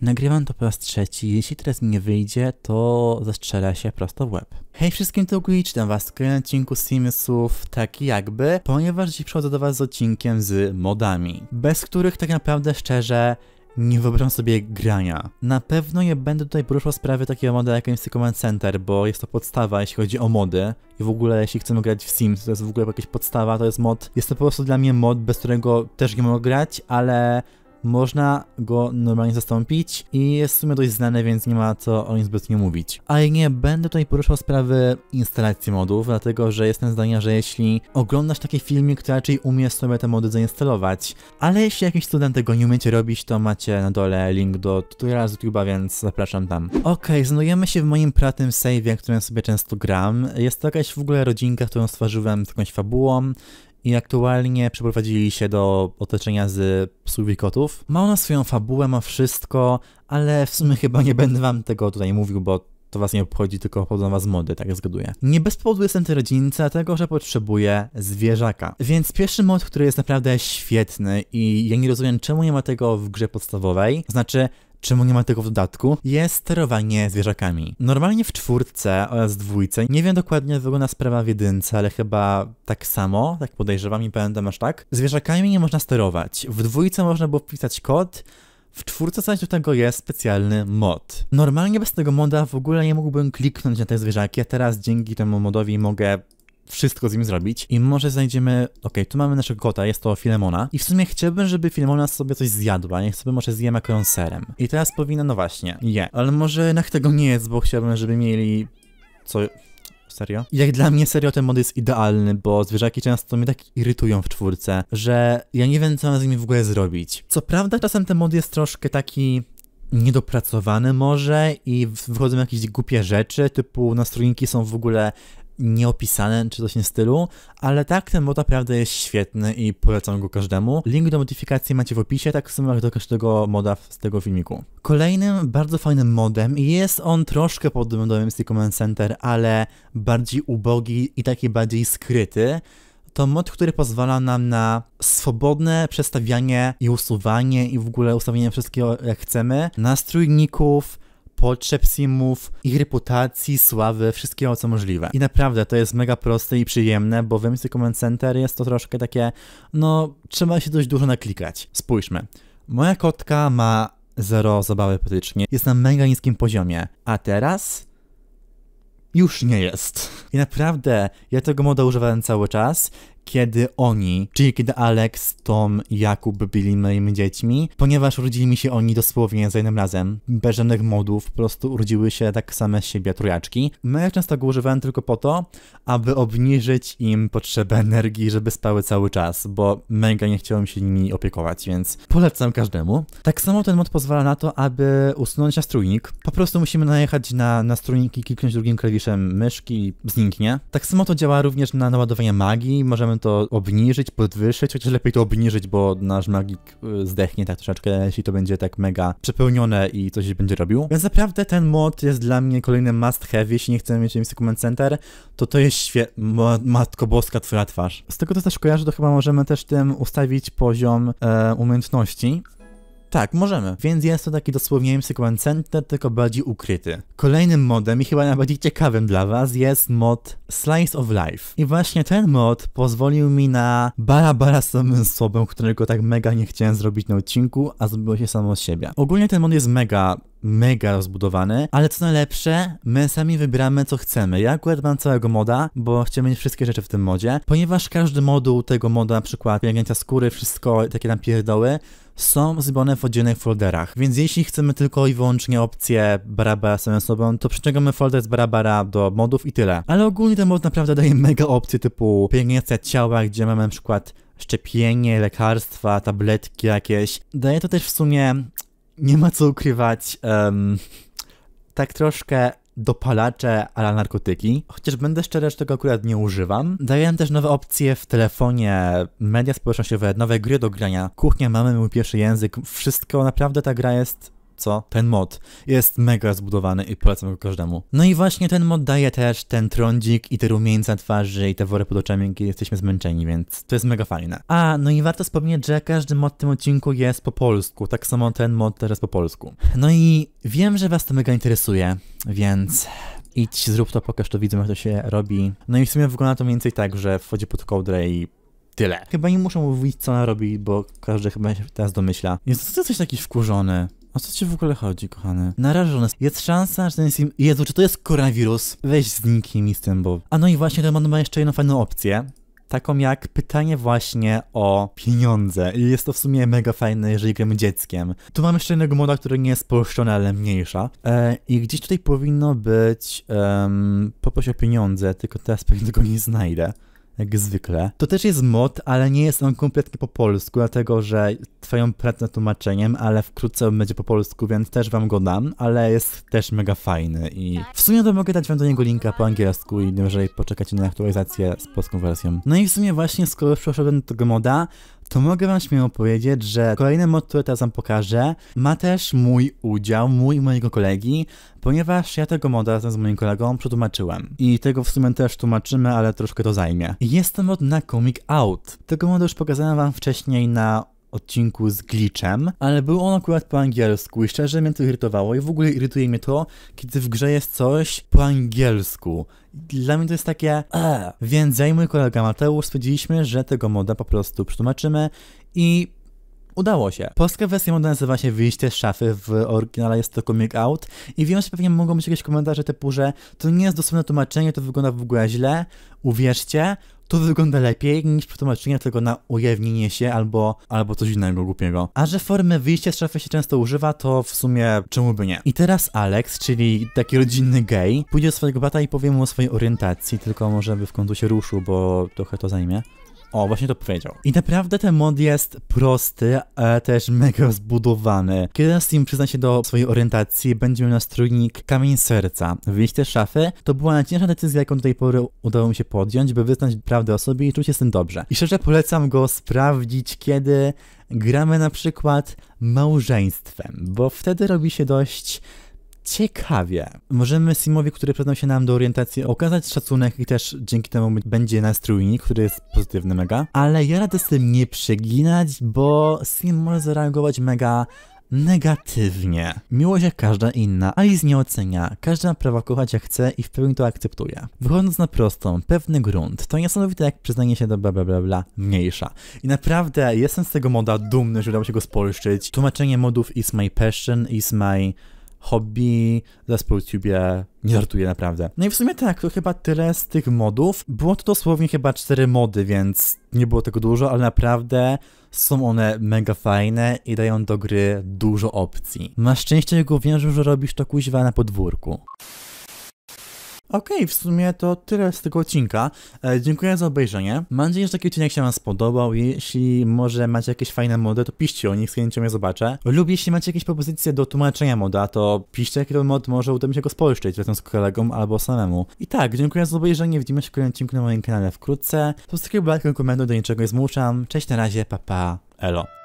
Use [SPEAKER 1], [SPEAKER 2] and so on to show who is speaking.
[SPEAKER 1] Nagrywam to po raz trzeci. Jeśli teraz mi nie wyjdzie, to zastrzelę się prosto w łeb. Hej wszystkim, to Gui, witam was w kolejnym odcinku Simsów, tak jakby, ponieważ dziś przychodzę do was z odcinkiem z modami, bez których tak naprawdę szczerze nie wyobrażam sobie grania. Na pewno nie będę tutaj poruszał sprawy takiego moda jak MC Command Center, bo jest to podstawa, jeśli chodzi o mody. I w ogóle, jeśli chcemy grać w Sims, to jest w ogóle jakaś podstawa, to jest mod. Jest to po prostu dla mnie mod, bez którego też nie mogę grać, ale można go normalnie zastąpić i jest w sumie dość znany, więc nie ma co o nim zbytnio mówić. Ale nie będę tutaj poruszał sprawy instalacji modów, dlatego że jestem zdania, że jeśli oglądasz takie filmik, to raczej umiesz sobie te mody zainstalować. Ale jeśli jakiś student tego nie umiecie robić, to macie na dole link do tutoriala z YouTube'a, więc zapraszam tam. Ok, znajdujemy się w moim prywatnym save'ie, którym sobie często gram. Jest to jakaś w ogóle rodzinka, którą stworzyłem z jakąś fabułą i aktualnie przeprowadzili się do otoczenia z psów i kotów. Ma ona swoją fabułę, ma wszystko, ale w sumie chyba nie będę wam tego tutaj mówił, bo to was nie obchodzi, tylko obchodzą was mody, tak zgaduję. Nie bez powodu jestem tej rodzince, dlatego że potrzebuję zwierzaka. Więc pierwszy mod, który jest naprawdę świetny i ja nie rozumiem, czemu nie ma tego w grze podstawowej, znaczy czemu nie ma tego w dodatku, jest sterowanie zwierzakami. Normalnie w czwórce oraz dwójce, nie wiem dokładnie jak wygląda sprawa w jedynce, ale chyba tak samo, tak podejrzewam i pamiętam aż tak, zwierzakami nie można sterować. W dwójce można było wpisać kod, w czwórce zaś do tego jest specjalny mod. Normalnie bez tego moda w ogóle nie mógłbym kliknąć na te zwierzaki, a teraz dzięki temu modowi mogę wszystko z nim zrobić i może znajdziemy, ok, tu mamy naszego kota, jest to Filemona i w sumie chciałbym, żeby Filemona sobie coś zjadła, niech sobie może zje makaron serem. I teraz powinna, no właśnie, je, ale może jednak tego nie jest, bo chciałbym, żeby mieli co... Serio? Jak dla mnie serio ten mod jest idealny, bo zwierzaki często mnie tak irytują w czwórce, że ja nie wiem co mam z nimi w ogóle zrobić. Co prawda czasem ten mod jest troszkę taki niedopracowany może i wchodzą jakieś głupie rzeczy, typu nastrojniki są w ogóle nieopisane, czy coś w stylu, ale tak, ten mod naprawdę jest świetny i polecam go każdemu. Link do modyfikacji macie w opisie, tak samo jak do każdego moda z tego filmiku. Kolejnym bardzo fajnym modem jest on troszkę podobny do MC Command Center, ale bardziej ubogi i taki bardziej skryty. To mod, który pozwala nam na swobodne przestawianie i usuwanie i w ogóle ustawienie wszystkiego jak chcemy, nastrójników, potrzeb simów, ich reputacji, sławy, wszystkiego co możliwe. I naprawdę to jest mega proste i przyjemne, bo w MC Command Center jest to troszkę takie, no trzeba się dość dużo naklikać. Spójrzmy. Moja kotka ma zero zabawy praktycznie, jest na mega niskim poziomie, a teraz już nie jest. I naprawdę, ja tego moda używałem cały czas kiedy oni, czyli kiedy Alex, Tom i Jakub byli moimi dziećmi, ponieważ urodzili mi się oni dosłownie za jednym razem, bez żadnych modów, po prostu urodziły się tak same z siebie trójaczki. My ja często go używałem tylko po to, aby obniżyć im potrzebę energii, żeby spały cały czas, bo mega nie chciałem się nimi opiekować, więc polecam każdemu. Tak samo ten mod pozwala na to, aby usunąć nastrójnik. Po prostu musimy najechać na nastrójnik i kliknąć drugim klawiszem myszki i zniknie. Tak samo to działa również na naładowanie magii, możemy to obniżyć, podwyższyć, chociaż lepiej to obniżyć, bo nasz magik y, zdechnie tak troszeczkę, jeśli to będzie tak mega przepełnione i coś będzie robił. Więc naprawdę ten mod jest dla mnie kolejnym must have, jeśli nie chcemy mieć MC Command Center, to to jest świetne, matko boska twoja twarz. Z tego to też kojarzę, to chyba możemy też tym ustawić poziom e, umiejętności, tak, możemy. Więc jest to taki dosłownie MC Center, tylko bardziej ukryty. Kolejnym modem i chyba najbardziej ciekawym dla was jest mod Slice of Life. I właśnie ten mod pozwolił mi na bara bara samym słowem, którego tak mega nie chciałem zrobić na odcinku, a zrobiło się samo z siebie. Ogólnie ten mod jest mega mega rozbudowany, ale co najlepsze, my sami wybieramy co chcemy. Ja akurat mam całego moda, bo chcemy mieć wszystkie rzeczy w tym modzie, ponieważ każdy moduł tego moda, na przykład pielęgnięcia skóry, wszystko takie tam pierdoły, są zrobione w oddzielnych folderach, więc jeśli chcemy tylko i wyłącznie opcję Barabara samym sobą, to przyciągamy folder z Barabara do modów i tyle. Ale ogólnie ten mod naprawdę daje mega opcje typu pielęgnacja ciała, gdzie mamy na przykład szczepienie, lekarstwa, tabletki jakieś. Daje to też w sumie nie ma co ukrywać, um, tak troszkę dopalacze ala narkotyki. Chociaż będę szczery, że tego akurat nie używam. Daję też nowe opcje w telefonie, media społecznościowe, nowe gry do grania. Kuchnia mamy, mój pierwszy język, wszystko, naprawdę ta gra jest co? Ten mod jest mega zbudowany i polecam go każdemu. No i właśnie ten mod daje też ten trądzik i te rumieńce na twarzy i te wory pod oczami, kiedy jesteśmy zmęczeni, więc to jest mega fajne. A, no i warto wspomnieć, że każdy mod w tym odcinku jest po polsku, tak samo ten mod jest po polsku. No i wiem, że was to mega interesuje, więc idź, zrób to, pokaż to widzę, jak to się robi. No i w sumie wygląda to mniej więcej tak, że wchodzi pod kołdrę i tyle. Chyba nie muszę mówić, co ona robi, bo każdy chyba się teraz domyśla. Jest to coś taki wkurzony. O co ci w ogóle chodzi, kochany? Narażony. Jest szansa, że ten jest... Jezu, czy to jest koronawirus? Weź z nikim i z tym, bo... A no i właśnie ten ma jeszcze jedną fajną opcję taką jak pytanie właśnie o pieniądze. I jest to w sumie mega fajne, jeżeli gramy dzieckiem. Tu mamy jeszcze jednego moda, który nie jest polszczony, ale mniejsza. E, I gdzieś tutaj powinno być um, o pieniądze, tylko teraz pewnie tego nie znajdę jak zwykle. To też jest mod, ale nie jest on kompletnie po polsku, dlatego że trwają prace nad tłumaczeniem, ale wkrótce będzie po polsku, więc też wam go dam, ale jest też mega fajny i w sumie to mogę dać wam do niego linka po angielsku i jeżeli poczekacie na aktualizację z polską wersją. No i w sumie właśnie skoro przeszedłem do tego moda, to mogę wam śmiało powiedzieć, że kolejny mod, który teraz wam pokażę, ma też mój udział, mój i mojego kolegi, ponieważ ja tego moda razem z moim kolegą przetłumaczyłem. I tego w sumie też tłumaczymy, ale troszkę to zajmie. Jest to mod na Comic Out. Tego modu już pokazałem wam wcześniej na odcinku z glitchem, ale był on akurat po angielsku i szczerze mnie to irytowało i w ogóle irytuje mnie to, kiedy w grze jest coś po angielsku. Dla mnie to jest takie eee. Więc ja i mój kolega Mateusz stwierdziliśmy, że tego moda po prostu przetłumaczymy i Udało się. Polska wersja moda nazywa się Wyjście z szafy, w oryginale jest to Comic Out i wiem, że pewnie mogą być jakieś komentarze typu, że to nie jest dosłowne tłumaczenie, to wygląda w ogóle źle. Uwierzcie, to wygląda lepiej niż przetłumaczenie tego na ujawnienie się albo, albo coś innego głupiego. A że formy wyjścia z szafy się często używa, to w sumie czemu by nie. I teraz Alex, czyli taki rodzinny gej, pójdzie do swojego brata i powie mu o swojej orientacji, tylko może by w końcu się ruszył, bo trochę to zajmie. O, właśnie to powiedział. I naprawdę ten mod jest prosty, ale też mega zbudowany. Kiedy Steam przyzna się do swojej orientacji, będzie miał nastrójnik Kamień Serca. Wyjście szafy to była najcięższa decyzja, jaką do tej pory udało mi się podjąć, by wyznać prawdę o sobie i czuć się z tym dobrze. I szczerze polecam go sprawdzić, kiedy gramy na przykład małżeństwem, bo wtedy robi się dość ciekawie. Możemy Simowi, który przyznał się nam do orientacji, okazać szacunek i też dzięki temu będzie nastrójnik, który jest pozytywny mega. Ale ja radę z tym nie przeginać, bo Sim może zareagować mega negatywnie. Miłość jak każda inna, Alice nie ocenia. Każdy ma prawo kochać jak chce i w pełni to akceptuje. Wychodząc na prostą, pewny grunt, to niesamowite jak przyznanie się do bla bla bla bla mniejsza. I naprawdę jestem z tego moda dumny, że udało się go spolszczyć. Tłumaczenie modów is my passion, is my hobby, zespół YouTubie, nie żartuję naprawdę. No i w sumie tak, to chyba tyle z tych modów. Było to dosłownie chyba cztery mody, więc nie było tego dużo, ale naprawdę są one mega fajne i dają do gry dużo opcji. Masz szczęście, go uwierzył, że robisz to kuźwa na podwórku. Okej, okay, w sumie to tyle z tego odcinka. E, dziękuję za obejrzenie. Mam nadzieję, że taki odcinek się Wam spodobał. Jeśli może macie jakieś fajne mody, to piszcie o nich, z chęcią je zobaczę. Lub jeśli macie jakieś propozycje do tłumaczenia moda, to piszcie, jaki to mod może uda mi się go spolszczyć, razem z kolegą albo samemu. I tak, dziękuję za obejrzenie. Widzimy się w kolejnym odcinku na moim kanale wkrótce. Subskrybuj, komentuj, do niczego nie zmuszam. Cześć, na razie, papa, pa, elo.